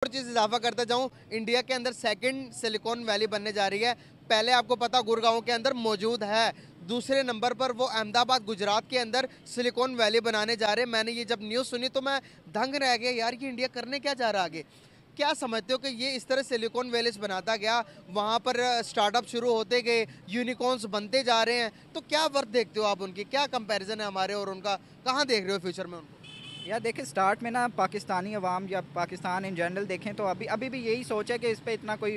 और चीज़ इजाफा करता जाऊँ, इंडिया के अंदर सेकंड सिलिकॉन वैली बनने जा रही है। पहले आपको पता गुड़गांव के अंदर मौजूद है। दूसरे नंबर पर वो अहमदाबाद, गुजरात के अंदर सिलिकॉन वैली बनाने जा रहे। हैं मैंने ये जब न्यूज़ सुनी तो मैं दंग रह गया, यार कि इंडिया करने क्या जा रहा आगे? क्या समझते हो कि ये इस तरह सिलिकॉन वैलीज बनाता गया? वहाँ पर स्टार्टअप शुरू होते गए यूनिकॉर्न्स बनते जा रहे हैं। तो क्या वर्थ देखते हो आप उनकी? क्या कंपैरिजन है हमारे और उनका? कहाँ देख रहे हो फ्यूचर में उनको? या देखें स्टार्ट में ना पाकिस्तानी अवाम या पाकिस्तान इन जनरल देखें तो अभी अभी भी यही सोच है कि इस पर इतना कोई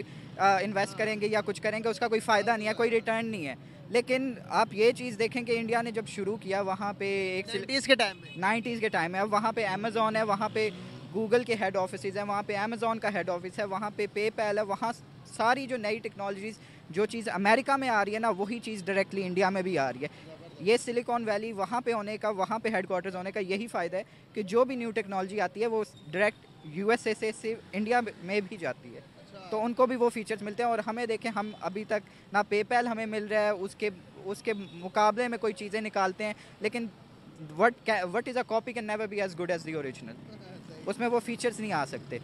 इन्वेस्ट करेंगे या कुछ करेंगे उसका कोई फ़ायदा नहीं है कोई रिटर्न नहीं है। लेकिन आप ये चीज़ देखें कि इंडिया ने जब शुरू किया वहाँ पे एक नाइन्टीज़ के टाइम में नाइन्टीज़ के टाइम में अब वहाँ पे अमेज़ोन है वहाँ पे गूगल के हेड ऑफ़िस हैं वहाँ पे अमेज़ोन का हेड ऑफ़िस है वहाँ पे पेपैल है वहाँ सारी जो नई टेक्नोलॉजीज़ जो चीज़ अमेरिका में आ रही है ना वही चीज़ डायरेक्टली इंडिया में भी आ रही है। ये सिलिकॉन वैली वहाँ पे होने का वहाँ पे हेडकोार्टर्स होने का यही फ़ायदा है कि जो भी न्यू टेक्नोलॉजी आती है वो डायरेक्ट यूएसए से सिर्फ़ इंडिया में भी जाती है। अच्छा। तो उनको भी वो फीचर्स मिलते हैं और हमें देखें हम अभी तक ना पेपैल हमें मिल रहा है उसके उसके मुकाबले में कोई चीज़ें निकालते हैं लेकिन what what is a copy can never be as good as the original उसमें वो फीचर्स नहीं आ सकते।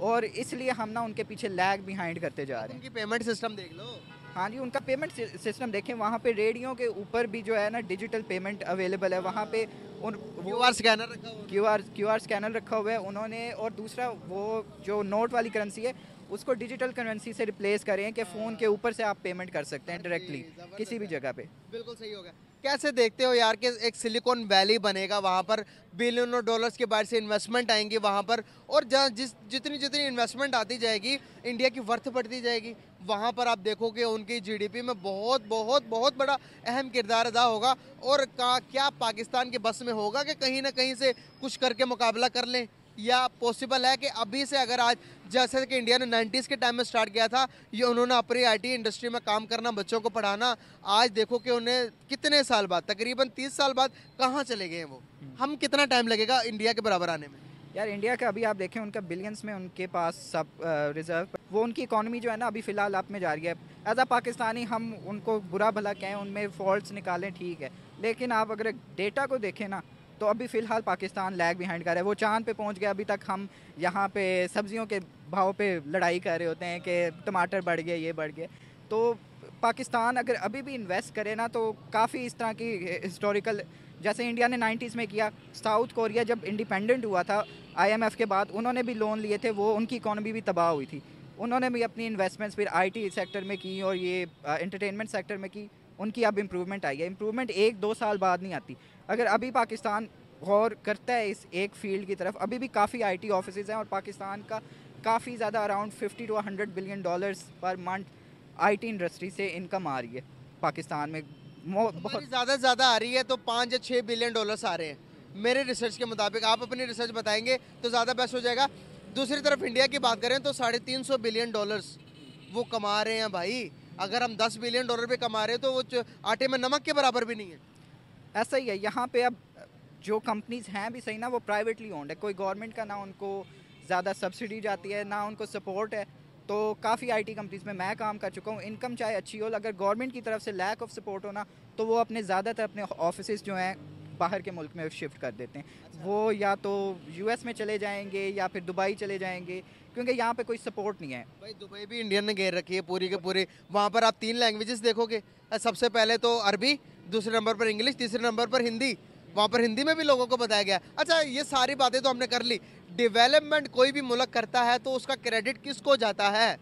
और इसलिए हम ना उनके पीछे लैग बिहाइंड करते जा रहे हैं। पेमेंट सिस्टम देख लो। हाँ जी उनका पेमेंट सिस्टम देखें वहाँ पे रेडियो के ऊपर भी जो है ना डिजिटल पेमेंट अवेलेबल है। वहाँ पे उन क्यू आर स्कैनर रखा हुआ Q R Q R scanner रखा हुआ है। उन्होंने और दूसरा वो जो नोट वाली करेंसी है उसको डिजिटल करेंसी से रिप्लेस करें कि फ़ोन के ऊपर से आप पेमेंट कर सकते हैं डायरेक्टली किसी भी जगह पे। बिल्कुल सही होगा कैसे देखते हो यार कि एक सिलिकॉन वैली बनेगा वहाँ पर? बिलियनों डॉलर्स के बाहर से इन्वेस्टमेंट आएँगी वहाँ पर और जहाँ जिस जितनी जितनी इन्वेस्टमेंट आती जाएगी इंडिया की वर्थ बढ़ती जाएगी। वहाँ पर आप देखोगे उनकी जीडीपी में बहुत बहुत बहुत बड़ा अहम किरदार अदा होगा। और का, क्या पाकिस्तान के बस में होगा कि कहीं ना कहीं से कुछ करके मुकाबला कर लें? या पॉसिबल है कि अभी से अगर आज जैसे कि इंडिया ने नाइन्टीज़ के टाइम में स्टार्ट किया था ये उन्होंने अपनी आईटी इंडस्ट्री में काम करना बच्चों को पढ़ाना आज देखो कि उन्हें कितने साल बाद तकरीबन तीस साल बाद कहाँ चले गए हैं वो? हम कितना टाइम लगेगा इंडिया के बराबर आने में? यार इंडिया का अभी आप देखें उनका बिलियंस में उनके पास सब रिज़र्व वो उनकी इकॉनमी जो है ना अभी फ़िलहाल आप में जा रही है। एज अ पाकिस्तानी हम उनको बुरा भला कहें उनमें फॉल्ट निकालें ठीक है। लेकिन आप अगर डेटा को देखें ना तो अभी फ़िलहाल पाकिस्तान लैग बिहाइंड कर रहा है। वो चाँद पे पहुँच गया, अभी तक हम यहाँ पे सब्जियों के भाव पे लड़ाई कर रहे होते हैं कि टमाटर बढ़ गए, ये बढ़ गए। तो पाकिस्तान अगर अभी भी इन्वेस्ट करे ना तो काफ़ी इस तरह की हिस्टोरिकल जैसे इंडिया ने नाइन्टीज़ में किया साउथ कोरिया जब इंडिपेंडेंट हुआ था आईएमएफ के बाद उन्होंने भी लोन लिए थे, वो उनकी इकॉनमी भी तबाह हुई थी। उन्होंने भी अपनी इन्वेस्टमेंट्स फिर आईटी सेक्टर में की और ये एंटरटेनमेंट सेक्टर में की। उनकी अब इम्प्रूवमेंट आई है। इम्प्रूवमेंट एक दो साल बाद नहीं आती। अगर अभी पाकिस्तान गौर करता है इस एक फ़ील्ड की तरफ़ अभी भी काफ़ी आई टी ऑफ़िस हैं और पाकिस्तान का काफ़ी ज़्यादा अराउंड 50 टू 100 बिलियन डॉलर्स पर मंथ आई टी इंडस्ट्री से इनकम आ रही है। पाकिस्तान में बहुत ज़्यादा से ज़्यादा आ रही है तो पाँच या छः बिलियन डॉलर्स आ रहे हैं। मेरे रिसर्च के मुताबिक आप अपनी रिसर्च बताएँगे तो ज़्यादा बेस्ट हो जाएगा। दूसरी तरफ़ इंडिया की बात करें तो साढ़े तीन सौ बिलियन डॉलर्स वो कमा रहे हैं भाई। अगर हम दस बिलियन डॉलर भी कमा रहे हैं तो वो आटे में नमक के बराबर भी नहीं है। ऐसा ही है यहाँ पे अब जो कंपनीज़ हैं भी सही ना वो प्राइवेटली ओन्ड है। कोई गवर्नमेंट का ना उनको ज़्यादा सब्सिडी जाती है ना उनको सपोर्ट है तो काफ़ी आईटी कंपनीज़ में मैं काम कर चुका हूँ। इनकम चाहे अच्छी हो अगर गवर्नमेंट की तरफ़ से लैक ऑफ़ सपोर्ट हो ना तो वो अपने ज़्यादातर अपने ऑफ़िस जो हैं बाहर के मुल्क में शिफ्ट कर देते हैं। अच्छा। वो या तो यूएस में चले जाएँगे या फिर दुबई चले जाएँगे क्योंकि यहाँ पे कोई सपोर्ट नहीं है। भाई दुबई भी इंडियन ने घेर रखी है पूरी के पूरी। वहाँ पर आप तीन लैंग्वेजेस देखोगे। सबसे पहले तो अरबी दूसरे नंबर पर इंग्लिश तीसरे नंबर पर हिंदी। वहाँ पर हिंदी में भी लोगों को बताया गया। अच्छा ये सारी बातें तो हमने कर ली। डेवलपमेंट कोई भी मुल्क करता है तो उसका क्रेडिट किसको जाता है?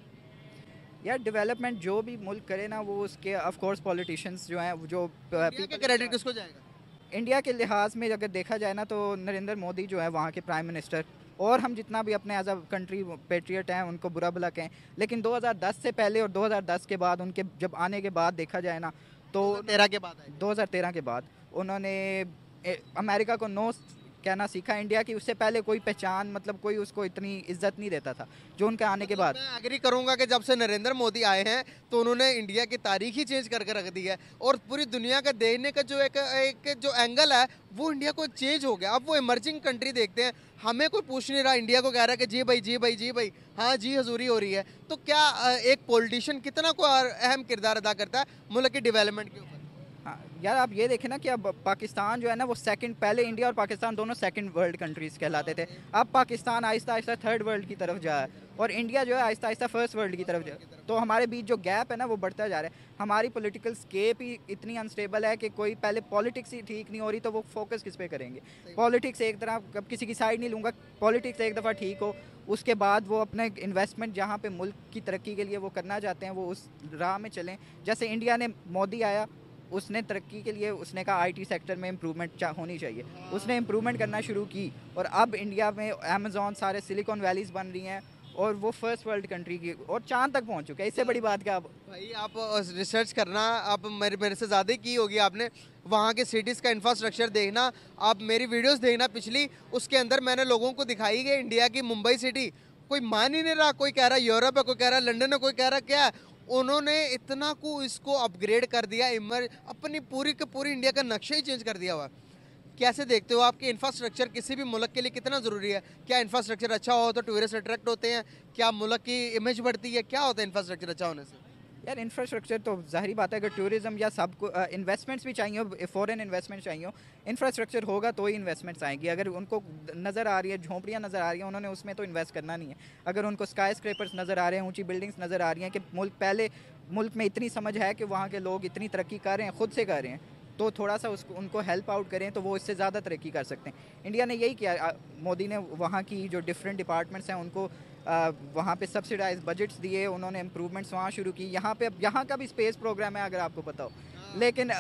यार डेवलपमेंट जो भी मुल्क करे ना वो उसके ऑफ़ कोर्स पॉलिटिशियंस जो हैं जो क्रेडिट किसको जाएगा? इंडिया के लिहाज में अगर देखा जाए ना तो नरेंद्र मोदी जो है वहाँ के प्राइम मिनिस्टर और हम जितना भी अपने एज अ कंट्री पेट्रियट हैं उनको बुरा भला कहें। लेकिन 2010 से पहले और 2010 के बाद उनके जब आने के बाद देखा जाए ना तो तेरह के बाद 2013 के बाद उन्होंने अमेरिका को नो कहना सीखा इंडिया की उससे पहले कोई पहचान मतलब कोई उसको इतनी इज़्ज़त नहीं देता था जो उनके आने के बाद। मैं एग्री करूँगा कि जब से नरेंद्र मोदी आए हैं तो उन्होंने इंडिया की तारीख ही चेंज करके रख दी है और पूरी दुनिया का देखने का जो एक एक जो एंगल है वो इंडिया को चेंज हो गया। अब वो इमर्जिंग कंट्री देखते हैं हमें कोई पूछ नहीं रहा इंडिया को कह रहा है कि जी भाई जी भाई जी भाई हाँ जी हजूरी हो रही है। तो क्या एक पॉलिटिशियन कितना को अहम किरदार अदा करता है? मुल्क की डिवेलपमेंट के ऊपर। यार आप ये देखें ना कि अब पाकिस्तान जो है ना वो सेकंड पहले इंडिया और पाकिस्तान दोनों सेकंड वर्ल्ड कंट्रीज़ कहलाते थे। अब पाकिस्तान आहिस्ता आहिस्ता थर्ड वर्ल्ड की तरफ़ जा रहा है और इंडिया जो है आहिस्ता आहिस्ता फ़र्स्ट वर्ल्ड की तरफ़ जा रहा है। तो हमारे बीच जो गैप है ना वो बढ़ता जा रहा है। हमारी पोलिटिकल स्केप ही इतनी अनस्टेबल है कि कोई पहले पॉलिटिक्स ही ठीक नहीं हो रही तो वो फोकस किस पे करेंगे? पॉलिटिक्स एक तरह अब किसी की साइड नहीं लूँगा पॉलिटिक्स एक दफ़ा ठीक हो उसके बाद वो अपने इन्वेस्टमेंट जहाँ पे मुल्क की तरक्की के लिए वो करना चाहते हैं वो उस राह में चलें। जैसे इंडिया ने मोदी आया उसने तरक्की के लिए उसने कहा आईटी सेक्टर में इम्प्रूवमेंट चा, होनी चाहिए। उसने इम्प्रूवमेंट करना शुरू की और अब इंडिया में अमेजोन सारे सिलिकॉन वैलीज बन रही हैं और वो फ़र्स्ट वर्ल्ड कंट्री की और चाँद तक पहुँच चुके हैं। इससे बड़ी बात क्या भाई आप रिसर्च करना आप मेरे मेरे से ज़्यादा की होगी आपने। वहाँ के सिटीज़ का इंफ्रास्ट्रक्चर देखना आप मेरी वीडियोस देखना पिछली। उसके अंदर मैंने लोगों को दिखाई गई इंडिया की मुंबई सिटी कोई मान ही नहीं रहा कोई कह रहा यूरोप है कोई कह रहा लंदन है कोई कह रहा क्या उन्होंने इतना को इसको अपग्रेड कर दिया, इमर, अपनी पूरी के पूरी इंडिया का नक्शा ही चेंज कर दिया हुआ। कैसे देखते हो आपके इंफ्रास्ट्रक्चर किसी भी मुल्क के लिए कितना ज़रूरी है? क्या इंफ्रास्ट्रक्चर अच्छा हो तो टूरिस्ट अट्रैक्ट होते हैं? क्या मुल्क की इमेज बढ़ती है? क्या होता है इंफ्रास्ट्रक्चर अच्छा होने से? यार इंफ्रास्ट्रक्चर तो ज़ाहिर बात है, अगर टूरिज़्म या सब इन्वेस्टमेंट्स भी चाहिए फॉरेन इन्वेस्टमेंट चाहिए हो इंफ्रास्ट्रक्चर होगा तो ही इन्वेस्टमेंट्स आएँगी। अगर उनको नज़र आ रही है, झोंपड़ियाँ नज़र आ रही हैं, उन्होंने उसमें तो इन्वेस्ट करना नहीं है। अगर उनको स्काई स्क्रेपर्स नज़र आ रहे हैं, ऊँची बिल्डिंग्स नज़र आ रही हैं कि मुल्क, पहले मुल्क में इतनी समझ है कि वहाँ के लोग इतनी तरक्की कर रहे हैं, ख़ुद से कर रहे हैं तो थोड़ा सा उसको, उनको हेल्प आउट करें तो वो इससे ज़्यादा तरक्की कर सकते हैं। इंडिया ने यही किया मोदी ने वहाँ की जो डिफरेंट डिपार्टमेंट्स हैं, उनको वहाँ पे सब्सिडाइज बजट्स दिए उन्होंने इम्प्रूवमेंट्स वहाँ शुरू की। यहाँ पे यहाँ का भी स्पेस प्रोग्राम है अगर आपको पता हो लेकिन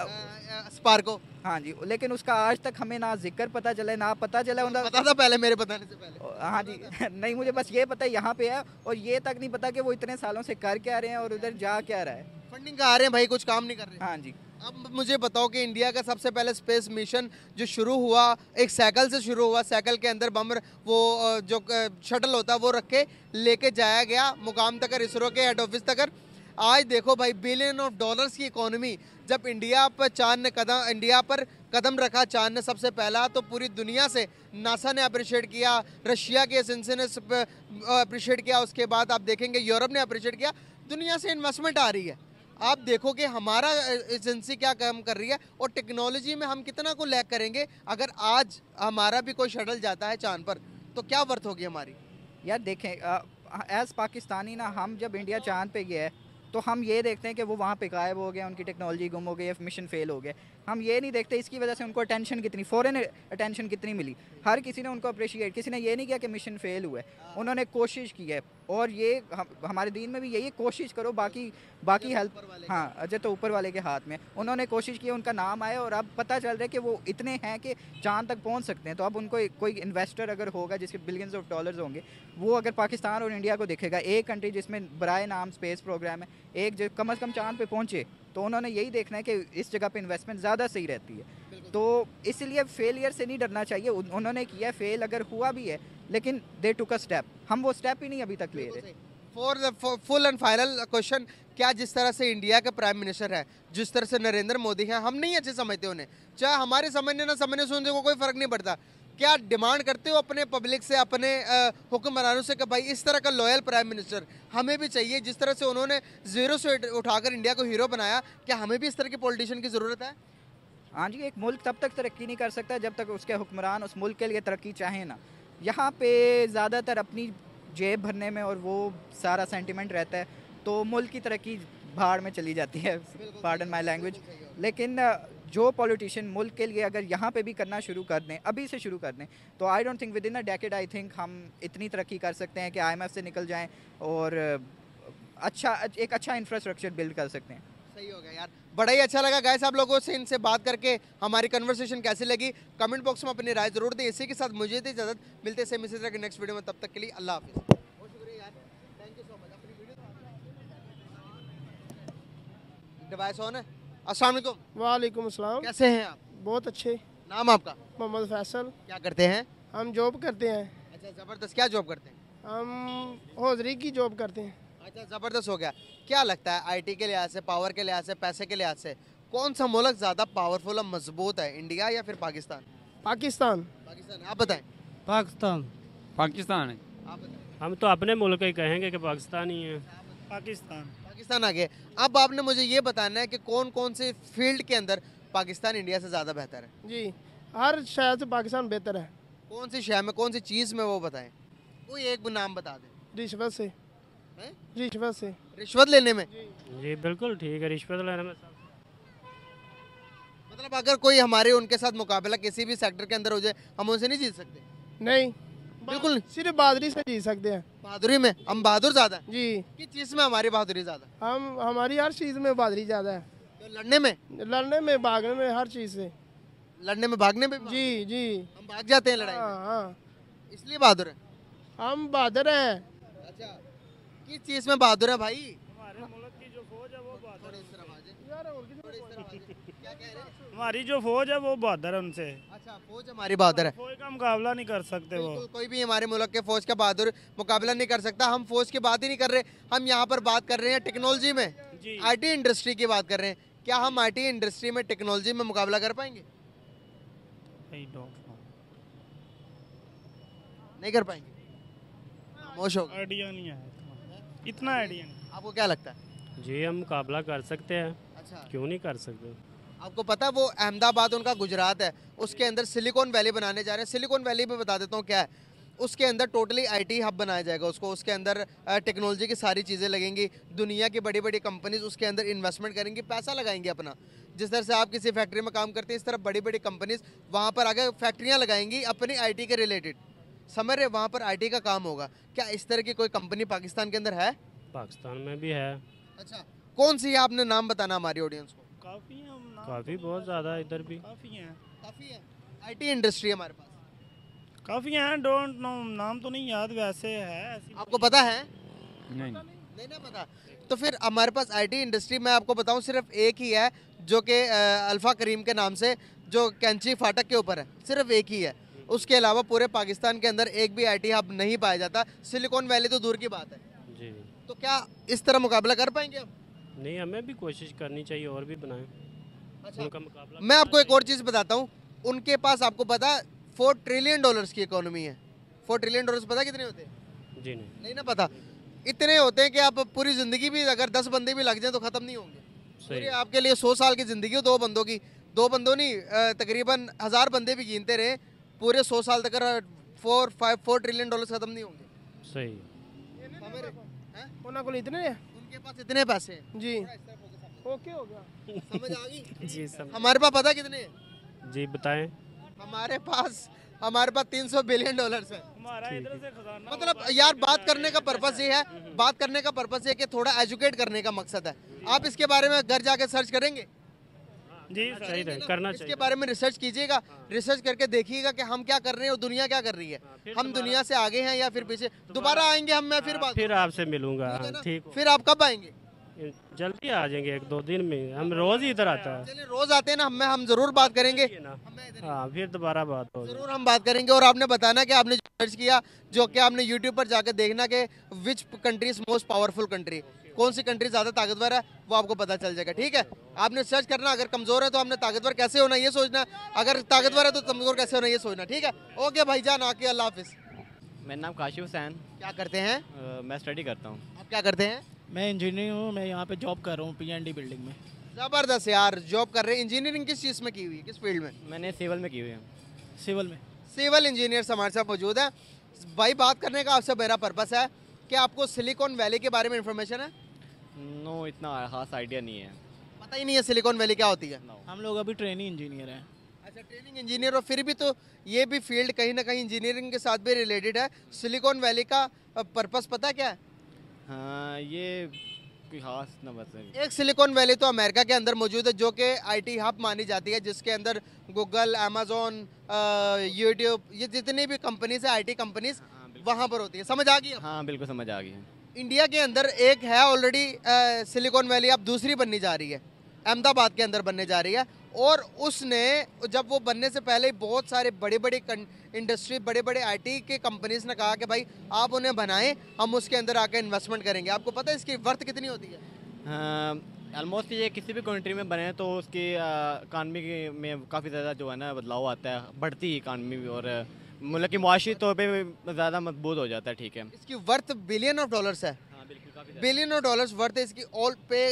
स्पार्को हाँ जी लेकिन उसका आज तक हमें ना ज़िक्र पता चले ना पता चला उनका पता था पहले मेरे बताने से पहले। हाँ जी नहीं मुझे बस ये पता है यहाँ पे है और ये तक नहीं पता कि वो इतने सालों से कर क्या रहे हैं और उधर जा क्या रहा है। फंडिंग का आ रहे हैं भाई? कुछ काम नहीं कर रहे। हाँ जी। अब मुझे बताओ कि इंडिया का सबसे पहले स्पेस मिशन जो शुरू हुआ, एक साइकिल से शुरू हुआ साइकिल के अंदर बम वो जो शटल होता है, वो रख के लेके जाया गया मुकाम तक इसरो के हेड ऑफ़िस तक। आज देखो भाई बिलियन ऑफ़ डॉलर्स की इकोनॉमी जब इंडिया पर चाँद ने कदम इंडिया पर कदम रखा, चाँद ने सबसे पहला तो पूरी दुनिया से नासा ने अप्रिशिएट किया रशिया के एजेंसी ने अप्रिशिएट किया। उसके बाद आप देखेंगे यूरोप ने अप्रिशिएट किया। दुनिया से इन्वेस्टमेंट आ रही है। आप देखोगे हमारा एजेंसी क्या काम कर रही है और टेक्नोलॉजी में हम कितना को लैक करेंगे, अगर आज हमारा भी कोई शटल जाता है चाँद पर तो क्या वर्थ होगी हमारी? यार देखें एज़ पाकिस्तानी ना, हम जब इंडिया चाँद पे गए तो हम ये देखते हैं कि वो वहाँ पे गायब हो गया उनकी टेक्नोलॉजी गुम हो गई या मिशन फेल हो गया। हम ये नहीं देखते इसकी वजह से उनको अटेंशन कितनी फ़ॉरन अटेंशन कितनी मिली। हर किसी ने उनको अप्रिशिएट किसी ने ये नहीं किया कि मिशन फेल हुआ है। उन्होंने कोशिश की है और ये हम, हमारे दिन में भी यही कोशिश करो बाकी बाकी हेल्प हाँ अजय तो ऊपर वाले के हाथ में। उन्होंने कोशिश की उनका नाम आया और अब पता चल रहा है कि वो इतने हैं कि चाँद तक पहुँच सकते हैं। तो अब उनको कोई इन्वेस्टर अगर होगा जिसके बिलियंस ऑफ़ डॉलर्स होंगे वो अगर पाकिस्तान और इंडिया को देखेगा एक कंट्री जिसमें बरए नाम स्पेस प्रोग्राम है एक जो कम अज़ कम चाँद पे पहुँचे तो उन्होंने यही देखना है कि इस जगह पे इन्वेस्टमेंट ज़्यादा सही रहती है। तो इसलिए फेलियर से नहीं डरना चाहिए उन्होंने किया फेल अगर हुआ भी है लेकिन दे टुक अ स्टेप हम वो स्टेप ही नहीं अभी तक ले रहे। For full and final question क्या जिस तरह से इंडिया के प्राइम मिनिस्टर है जिस तरह से नरेंद्र मोदी हैं हम नहीं अच्छे समझते उन्हें। चाहे हमारे समझने ना समझने सुनने उनको कोई फ़र्क नहीं पड़ता। क्या डिमांड करते हो अपने पब्लिक से अपने हुक्मरानों से कि भाई इस तरह का लॉयल प्राइम मिनिस्टर हमें भी चाहिए जिस तरह से उन्होंने ज़ीरो से उठाकर इंडिया को हीरो बनाया क्या हमें भी इस तरह के पॉलिटिशियन की ज़रूरत है? हाँ जी एक मुल्क तब तक तरक्की नहीं कर सकता जब तक उसके हुक्मरान उस मुल्क के लिए तरक्की चाहें ना। यहाँ पे ज़्यादातर अपनी जेब भरने में और वो सारा सेंटिमेंट रहता है तो मुल्क की तरक्की भाड़ में चली जाती है पार्डन माई लैंग्वेज लेकिन जो पॉलिटिशियन मुल्क के लिए अगर यहाँ पे भी करना शुरू कर दें, अभी से शुरू कर दें तो I don't think within a decade I think हम इतनी तरक्की कर सकते हैं कि आईएमएफ से निकल जाएँ और अच्छा एक अच्छा इंफ्रास्ट्रक्चर बिल्ड कर सकते हैं। सही हो गया यार। बड़ा ही अच्छा लगा गाय साहब लोगों से इनसे बात करके, हमारी कन्वर्सेशन कैसी लगी। कमेंट बॉक्स में अपनी राय ज़रूर दें, इसी के साथ मुझे दी इजाज़त। मिलते इसी तरह के नेक्स्ट वीडियो में, तब तक के लिए अल्लाह हाफिज़। डिवाइस ऑन है? अस्सलाम वालेकुम। अस्सलाम। कैसे हैं आप? बहुत अच्छे। नाम आपका? मोहम्मद फैसल। क्या करते हैं? हम जॉब करते हैं। अच्छा ज़बरदस्त क्या जॉब करते हैं? हम हौजरी की जॉब करते हैं। अच्छा ज़बरदस्त हो गया। क्या लगता है आईटी के लिहाज से पावर के लिहाज से पैसे के लिहाज से कौन सा मुल्क ज़्यादा पावरफुल और मज़बूत है इंडिया या फिर पाकिस्तान? पाकिस्तान। पाकिस्तान आप बताएँ। पाकिस्तान। पाकिस्तान है। आप बताएँ। हम तो अपने मुल्क ही कहेंगे कि पाकिस्तान ही है। पाकिस्तान। पाकिस्तान आ गए अब आपने मुझे ये बताना है कि कौन कौन से फ़ील्ड के अंदर पाकिस्तान इंडिया से ज़्यादा बेहतर है? जी हर शहर से पाकिस्तान बेहतर है। कौन सी शहर में कौन सी चीज़ में वो बताएँ? कोई एक नाम बता दें। रिश्वत से। हैं? रिश्वत से। रिश्वत लेने में? जी बिल्कुल ठीक है रिश्वत लेने में। मतलब अगर कोई हमारे उनके साथ मुकाबला किसी भी सेक्टर के अंदर हो जाए हम उनसे नहीं जीत सकते? नहीं। बिल्कुल। सिर्फ़ बहादुरी से जी सकते हैं। बहादुरी में? हम बहादुर ज़्यादा जी। किस चीज़ में हमारी बहादुरी ज़्यादा है? हम हमारी हर चीज़ में बहादुरी ज़्यादा है। तो लड़ने में? लड़ने में भागने में हर चीज़ से। लड़ने में भागने में जी जी। हम भाग जाते हैं लड़ाई हाँ हाँ। इसलिए बहादुर है? हम बहादुर हैं। अच्छा। किस चीज़ में बहादुर है भाई? हमारे मुल्क की जो फौज है वो बहादुर आ जाए। क्या कह रहे हैं? हमारी जो फौज है वो बहादुर है उनसे। अच्छा फौज हमारी बहादुर है। फौज का मुकाबला नहीं कर सकते वो। कोई भी हमारे मुल्क के फौज का बहादुर मुकाबला नहीं कर सकता। हम फौज की बात ही नहीं कर रहे। हम यहाँ पर बात कर रहे हैं टेक्नोलॉजी में। जी। आईटी इंडस्ट्री की बात कर रहे हैं। क्या हम आईटी इंडस्ट्री में टेक्नोलॉजी में मुकाबला कर पाएँगे? नहीं कर पाएँगे। खामोश हो आइडिया नहीं है। इतना इतना आइडिया नहीं। आपको क्या लगता है? जी हम मुकाबला कर सकते हैं। अच्छा। क्यों नहीं कर सकते? आपको पता है वो अहमदाबाद उनका गुजरात है। उसके अंदर सिलिकॉन वैली बनाने जा रहे हैं। सिलिकॉन वैली में बता देता हूँ क्या है। उसके अंदर टोटली आईटी हब बनाया जाएगा। उसको उसके अंदर टेक्नोलॉजी की सारी चीज़ें लगेंगी। दुनिया की बड़ी बड़ी कंपनीज़ उसके अंदर इन्वेस्टमेंट करेंगी पैसा लगाएँगे अपना। जिस तरह से आप किसी फैक्ट्री में काम करते हैं इस तरह बड़ी बड़ी कंपनीज़ वहाँ पर आगे फैक्ट्रियाँ लगाएँगी अपनी आईटी के रिलेटेड समझ रहे वहाँ पर आईटी का काम होगा। क्या इस तरह की कोई कंपनी पाकिस्तान के अंदर है? पाकिस्तान में भी है। अच्छा कौन सी है? आपने नाम बताना हमारी ऑडियंस को। काफ़ी हैं काफ़ी बहुत ज़्यादा इधर भी। काफ़ी हैं। काफ़ी है। आईटी इंडस्ट्री हमारे पास। काफ़ी हैं डोंट नो नाम तो नहीं याद वैसे है आपको पता है? नहीं। नहीं। ना पता। तो फिर हमारे पास आईटी इंडस्ट्री मैं आपको बताऊँ सिर्फ़ एक ही है जो कि अल्फ़ा करीम के नाम से जो कैंची फाटक के ऊपर है सिर्फ़ एक ही है। उसके अलावा पूरे पाकिस्तान के अंदर एक भी आईटी हब नहीं पाया जाता। सिलिकॉन वैली तो दूर की बात है। जी। तो क्या इस तरह मुकाबला कर पाएँगे हम? नहीं हमें भी कोशिश करनी चाहिए और भी बनाएँ। उनका मुकाबला मैं आपको एक और चीज़ बताता हूँ। उनके पास आपको पता फोर ट्रिलियन डॉलर्स की इकोनॉमी है। फोर ट्रिलियन डॉलर्स पता कितने होते हैं? जी नहीं। नहीं ना पता। इतने होते हैं कि आप पूरी ज़िंदगी भी अगर दस बंदे भी लग जाएँ तो ख़त्म नहीं होंगे। सही। पूरी आपके लिए सौ साल की ज़िंदगी हो दो बंदों की। दो बंदों नहीं तकरीबन हज़ार बंदे भी गिनते रहे। पूरे सौ साल तक four five four trillion dollar ख़त्म नहीं होंगे। सही। समझ रहे? पास इतने पैसे जी। ओके हो गया। समझ आ गई? जी सर हमारे पास पता कितने जी बताए। हमारे पास हमारे पास 300 बिलियन डॉलर है। मतलब यार बात करने का पर्पज ये है बात करने का पर्पज ये कि थोड़ा एजुकेट करने का मकसद है। आप इसके बारे में घर जाके सर्च करेंगे? जी सही है करना चाहिए। इसके बारे में रिसर्च कीजिएगा। रिसर्च करके देखिएगा कि हम क्या कर रहे हैं और दुनिया क्या कर रही है। हम दुनिया से आगे हैं या फिर पीछे? दोबारा आएँगे हम मैं फिर बात फिर आपसे मिलूँगा ठीक है? हाँ, फिर आप कब आएँगे? जल्दी आ जाएँगे एक दो दिन में। हम रोज ही इधर आता है। रोज आते हैं ना हमें हम ज़रूर बात करेंगे। है हाँ फिर दोबारा बात हो ज़रूर हम बात करेंगे और आपने बताना कि आपने जो सर्च किया जो कि आपने यूट्यूब पर जाकर देखना कि which country is most powerful country कौन सी कंट्री ज़्यादा ताकतवर है वो आपको पता चल जाएगा ठीक है? आपने सर्च करना अगर कमज़ोर है तो आपने ताकतवर कैसे होना ये सोचना। अगर ताकतवर है तो कमज़ोर कैसे होना ये सोचना ठीक है? ओके भाईजान आके अल्लाह हाफिज़। मेरा नाम काशिफ हुसैन। क्या करते हैं? मैं स्टडी करता हूँ। आप क्या करते हैं? मैं इंजीनियर हूँ मैं यहाँ पे जॉब कर रहा हूँ पीएनडी बिल्डिंग में। ज़बरदस्त यार जॉब कर रहे हैं। इंजीनियरिंग किस चीज़ में की हुई है? किस फ़ील्ड में? मैंने सिविल में की हुई है। सिविल में। सिविल इंजीनियर्स हमारे साथ मौजूद है। भाई बात करने का आपसे मेरा पर्पस है कि आपको सिलिकॉन वैली के बारे में इंफॉर्मेशन है। नो no, इतना खास आइडिया नहीं है। पता ही नहीं है सिलिकॉन वैली क्या होती है। नो हम लोग अभी ट्रेनिंग इंजीनियर हैं। अच्छा ट्रेनिंग इंजीनियर और फिर भी तो ये भी फ़ील्ड कहीं ना कहीं इंजीनियरिंग के साथ भी रिलेटेड है। सिलिकॉन वैली का पर्पस पता क्या है? हाँ ये कोई खास ना बस एक सिलिकॉन वैली तो अमेरिका के अंदर मौजूद है जो कि आईटी हब मानी जाती है जिसके अंदर गूगल अमेजोन यूट्यूब ये जितनी भी कंपनीज़ है आईटी कंपनीज़ हाँ वहाँ पर होती है। समझ आ गई हाँ बिल्कुल समझ आ गई है। इंडिया के अंदर एक है ऑलरेडी सिलिकॉन वैली अब दूसरी बनने जा रही है। अहमदाबाद के अंदर बनने जा रही है। और उसने, जब वो बनने से पहले बहुत सारे बड़े बड़े इंडस्ट्री बड़े बड़े आईटी के कंपनीज़ ने कहा कि भाई, आप उन्हें बनाएँ, हम उसके अंदर आकर इन्वेस्टमेंट करेंगे। आपको पता है इसकी वर्थ कितनी होती है? ऑलमोस्ट ये किसी भी कंट्री में बने तो उसकी इकानमी में काफ़ी ज़्यादा जो है ना बदलाव आता है, बढ़ती इकानमी और मुल्क की मुआशी तौर पर ज़्यादा मज़बूत हो जाता है ठीक है। इसकी वर्थ बिलियन ऑफ़ डॉलर्स है। हाँ बिलियन ऑफ़ डॉलर्स वर्थ है इसकी ऑल पे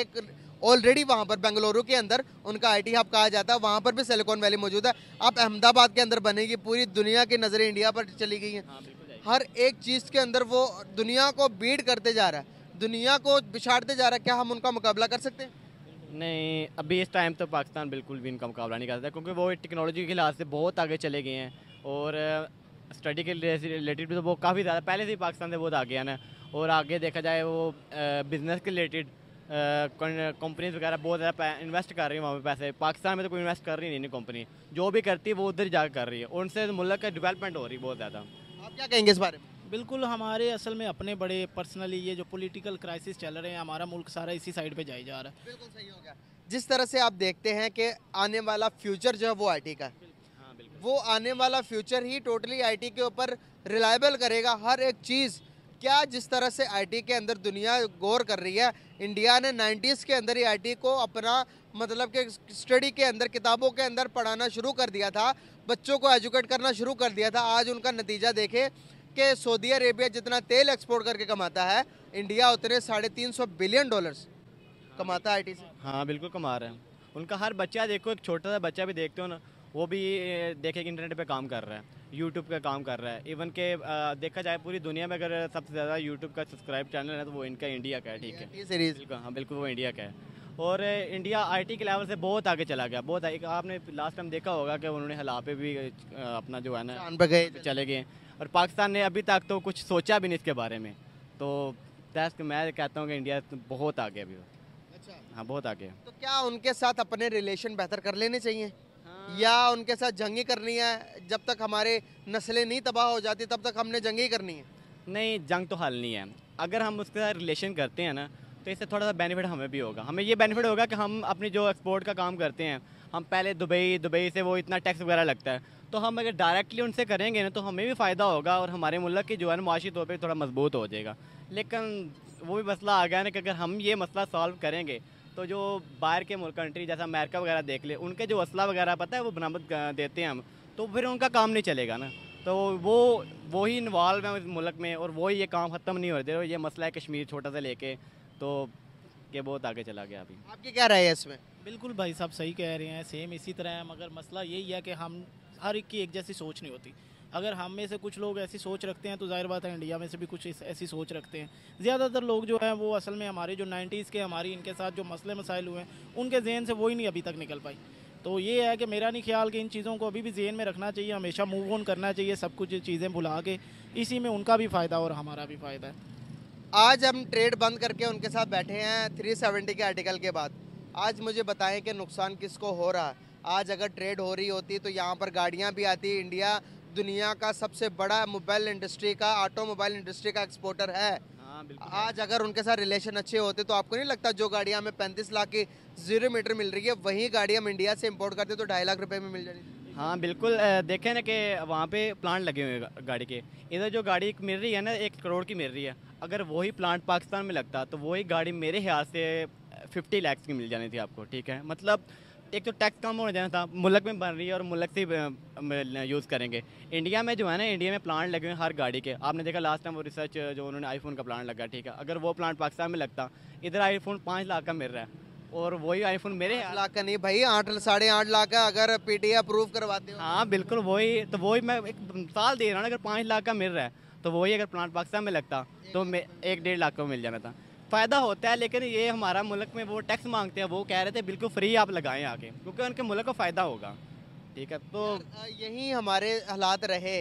एक ऑलरेडी वहाँ पर बेंगलुरु के अंदर उनका आईटी हब कहा जाता है वहाँ पर भी सिलिकॉन वैली मौजूद है। अब अहमदाबाद के अंदर बनेगी पूरी दुनिया की नज़रें इंडिया पर चली गई हैं। हर एक चीज़ के अंदर वो दुनिया को बीट करते जा रहा है। दुनिया को बिछाड़ते जा रहा है क्या हम उनका मुकाबला कर सकते हैं? नहीं अभी इस टाइम तो पाकिस्तान बिल्कुल भी इनका मुकाबला नहीं कर सकता क्योंकि वो टेक्नोलॉजी के लिहाज से बहुत आगे चले गए हैं। और स्टडी के रिलेटेड भी तो वो काफ़ी ज़्यादा पहले से ही पाकिस्तान से बहुत आगे हैं ना। और आगे देखा जाए वो बिज़नेस के रिलेटेड कंपनीज़ वगैरह बहुत ज़्यादा इन्वेस्ट कर रही है वहाँ पे पैसे। पाकिस्तान में तो कोई इन्वेस्ट कर रही नहीं कंपनी जो भी करती है वो उधर जाकर कर रही है। उनसे मुल्क का डेवलपमेंट हो रही है बहुत ज़्यादा। आप क्या कहेंगे इस बारे में? बिल्कुल हमारे असल में अपने बड़े पर्सनली ये जो पॉलिटिकल क्राइसिस चल रहे हैं हमारा मुल्क सारा इसी साइड पे जाए जा रहा है। बिल्कुल सही हो गया। जिस तरह से आप देखते हैं कि आने वाला फ्यूचर जो है वो आईटी का वो आने वाला फ्यूचर ही टोटली आईटी के ऊपर रिलायबल करेगा। हर एक चीज़, क्या जिस तरह से आईटी के अंदर दुनिया गौर कर रही है इंडिया ने 90s के अंदर ही आईटी को अपना मतलब कि स्टडी के अंदर, किताबों के अंदर पढ़ाना शुरू कर दिया था, बच्चों को एजुकेट करना शुरू कर दिया था। आज उनका नतीजा देखे कि सऊदी अरेबिया जितना तेल एक्सपोर्ट करके कमाता है इंडिया उतने साढ़े तीन सौ बिलियन डॉलर्स कमाता है आई से। हाँ बिल्कुल कमा रहे हैं। उनका हर बच्चा, देखो, एक छोटा सा बच्चा भी देखते हो ना वो भी देखे कि इंटरनेट पे काम कर रहा है यूट्यूब का काम कर रहा है। इवन के देखा जाए पूरी दुनिया में अगर सबसे ज़्यादा यूट्यूब का सब्सक्राइब चैनल है तो वो इनका इंडिया का है ठीक है। सीरीज़ हाँ बिल्कुल वो इंडिया का है। और इंडिया आईटी के लेवल से बहुत आगे चला गया बहुत एक आपने लास्ट टाइम देखा होगा कि उन्होंने हला पे भी अपना जो है ना गए चले गए। और पाकिस्तान ने अभी तक तो कुछ सोचा भी नहीं इसके बारे में। तो दैट्स मैं कहता हूँ कि इंडिया तो बहुत आगे अभी। अच्छा। हाँ बहुत आगे तो क्या उनके साथ अपने रिलेशन बेहतर कर लेने चाहिए? या उनके साथ जंगी करनी है, जब तक हमारे नस्लें नहीं तबाह हो जाती, तब तक हमने जंगी करनी है। नहीं, जंग तो हल नहीं है। अगर हम उसके साथ रिलेशन करते हैं ना तो इससे थोड़ा सा बेनिफिट हमें भी होगा। हमें ये बेनिफिट होगा कि हम अपनी जो एक्सपोर्ट का काम करते हैं, हम पहले दुबई दुबई से वो इतना टैक्स वगैरह लगता है। तो हम अगर डायरेक्टली उनसे करेंगे ना तो हमें भी फ़ायदा होगा और हमारे मुल्क की जो है माशी तौर पर थोड़ा मज़बूत हो जाएगा। लेकिन वो भी मसला आ गया ना कि अगर हम ये मसला सॉल्व करेंगे तो जो बाहर के मुल्क कंट्री जैसा अमेरिका वगैरह देख ले उनके जो असला वगैरह पता है वो बरामद देते हैं हम तो फिर उनका काम नहीं चलेगा ना। तो वो वही इन्वॉल्व है इस मुल्क में और वही ये काम ख़त्म नहीं हो रहे ये मसला है कश्मीर छोटा सा लेके तो ये बहुत आगे चला गया अभी। आपकी क्या राय है इसमें? बिल्कुल भाई साहब सही कह रहे हैं सेम इसी तरह है मगर मसला यही है कि हम हर एक की एक जैसी सोच नहीं होती। अगर हम में से कुछ लोग ऐसी सोच रखते हैं तो ज़ाहिर बात है इंडिया में से भी कुछ ऐसी सोच रखते हैं। ज़्यादातर लोग जो हैं, वो असल में हमारे जो 90s के, हमारी, इनके साथ जो मसले मसाइल हुए हैं, उनके जहन से वही नहीं अभी तक निकल पाई। तो ये है कि मेरा नहीं ख्याल कि इन चीज़ों को अभी भी जहन में रखना चाहिए, हमेशा मूव ऑन करना चाहिए, सब कुछ चीज़ें भुला के। इसी में उनका भी फ़ायदा और हमारा भी फ़ायदा है। आज हम ट्रेड बंद करके उनके साथ बैठे हैं 370 के आर्टिकल के बाद। आज मुझे बताएँ कि नुकसान किसको हो रहा है। आज अगर ट्रेड हो रही होती तो यहाँ पर गाड़ियाँ भी आती इंडिया दुनिया का सबसे बड़ा मोबाइल इंडस्ट्री का ऑटोमोबाइल इंडस्ट्री का एक्सपोर्टर है। हाँ बिल्कुल आज अगर उनके साथ रिलेशन अच्छे होते तो आपको नहीं लगता जो गाड़ियाँ हमें पैंतीस लाख की ज़ीरो मीटर मिल रही है वही गाड़ी हम इंडिया से इंपोर्ट करते तो ढाई लाख रुपए में मिल जाती हाँ बिल्कुल देखें ना कि वहाँ पे प्लांट लगे हुए हैं गाड़ी के। इधर जो गाड़ी मिल रही है ना एक करोड़ की मिल रही है। अगर वही प्लांट पाकिस्तान में लगता तो वही गाड़ी मेरे ख्याल से फिफ्टी लैक्स की मिल जानी थी आपको ठीक है? मतलब एक तो टैक्स कम होने जाना था मुल्क में बन रही है और मुल्क से यूज़ करेंगे। इंडिया में जो है ना इंडिया में प्लांट लगे हुए हैं हर गाड़ी के। आपने देखा लास्ट टाइम वो रिसर्च जो उन्होंने आईफोन का प्लांट लगा ठीक है। अगर वो प्लांट पाकिस्तान में लगता इधर आईफोन पाँच लाख का मिल रहा है। और वही आईफोन मेरे लाख का नहीं भाई आठ साढ़े आठ लाख का अगर पीटीए अप्रूव करवाते हो। हाँ बिल्कुल वही तो वही मैं एक साल दे रहा हूँ अगर पाँच लाख का मिल रहा है तो वही अगर प्लांट पाकिस्तान में लगता तो मैं एक डेढ़ लाख का मिल जाना था। फ़ायदा होता है, लेकिन ये हमारा मुल्क में वो टैक्स मांगते हैं, वो कह रहे थे, बिल्कुल फ्री आप लगाएँ आके क्योंकि उनके मुल्क को फ़ायदा होगा। ठीक है तो यही हमारे हालात रहे।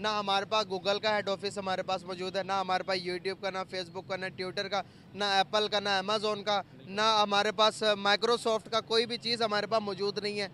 ना हमारे पास गूगल का हेड ऑफ़िस हमारे पास मौजूद है, ना हमारे पास यूट्यूब का, ना फेसबुक का, ना ट्विटर का, ना एप्पल का, ना अमेजोन का, ना हमारे पास माइक्रोसॉफ्ट का कोई भी चीज़ हमारे पास मौजूद नहीं है।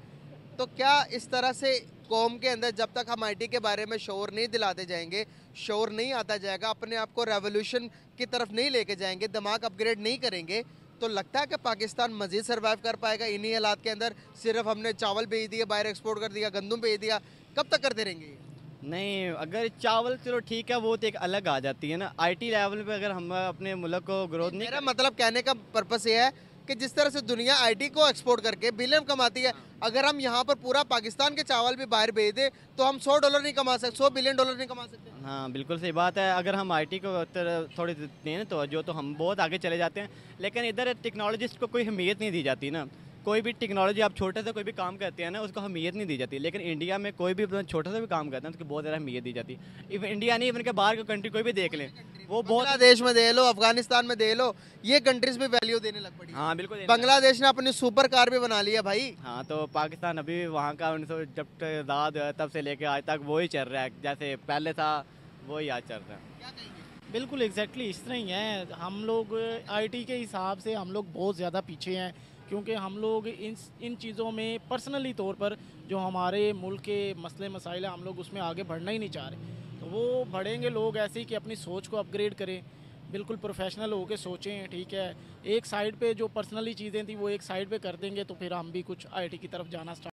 तो क्या इस तरह से कौम के अंदर जब तक हम आईटी के बारे में शोर नहीं दिलाते जाएँगे शोर नहीं आता जाएगा अपने आप को रेवोल्यूशन की तरफ़ नहीं लेके जाएँगे दिमाग अपग्रेड नहीं करेंगे तो लगता है कि पाकिस्तान मजीद सर्वाइव कर पाएगा। इन्हीं हालात के अंदर सिर्फ़ हमने चावल भेज दिए बाहर एक्सपोर्ट कर दिया गंदम भेज दिया कब तक करते रहेंगे नहीं अगर चावल चलो ठीक है वो तो एक अलग आ जाती है ना। आईटी लेवल पे अगर हम अपने मुल्क को ग्रोथ नहीं मेरा मतलब कहने का पर्पस ये है कि जिस तरह से दुनिया आईटी को एक्सपोर्ट करके बिलियन कमाती है, अगर हम यहाँ पर पूरा पाकिस्तान के चावल भी बाहर भेज दें तो हम 100 डॉलर नहीं कमा सकते 100 बिलियन डॉलर नहीं कमा सकते। हाँ बिल्कुल सही बात है। अगर हम आईटी को थोड़ी दें तो जो तो हम बहुत आगे चले जाते हैं। लेकिन इधर टेक्नोलॉजिस्ट को कोई अहमियत नहीं दी जाती ना। कोई भी टेक्नोलॉजी आप छोटे से कोई भी काम करते हैं ना, उसको अहमियत नहीं दी जाती। लेकिन इंडिया में कोई भी छोटे से भी काम करते हैं तो उसको बहुत ज़्यादा अहमियत दी जाती। है इवन इंडिया नहीं इवन के बाहर की कंट्री कोई भी देख लें वो बहुत बांग्लादेश में दे लो अफ़गानिस्तान में दे लो ये कंट्रीज़ में वैल्यू देने लग पड़ी। हाँ बिल्कुल बांग्लादेश ने अपनी सुपर कार भी बना लिया भाई। हाँ तो पाकिस्तान अभी वहाँ का उन्नीस सौ जब तक आज़ाद तब से लेके आज तक वही चल रहा है जैसे पहले था वही आज चल रहा है। बिल्कुल एग्जैक्टली इस तरह ही है। हम लोग आईटी के हिसाब से हम लोग बहुत ज़्यादा पीछे हैं क्योंकि हम लोग इन इन चीज़ों में पर्सनली तौर पर जो हमारे मुल्क के मसले मसाइल हैं हम लोग उसमें आगे बढ़ना ही नहीं चाह रहे। वो बढ़ेंगे लोग ऐसे ही कि अपनी सोच को अपग्रेड करें। बिल्कुल प्रोफेशनल होकर सोचें, ठीक है। एक साइड पे जो पर्सनली चीज़ें थी, वो एक साइड पे कर देंगे तो फिर हम भी कुछ आईटी की तरफ़ जाना स्टार्ट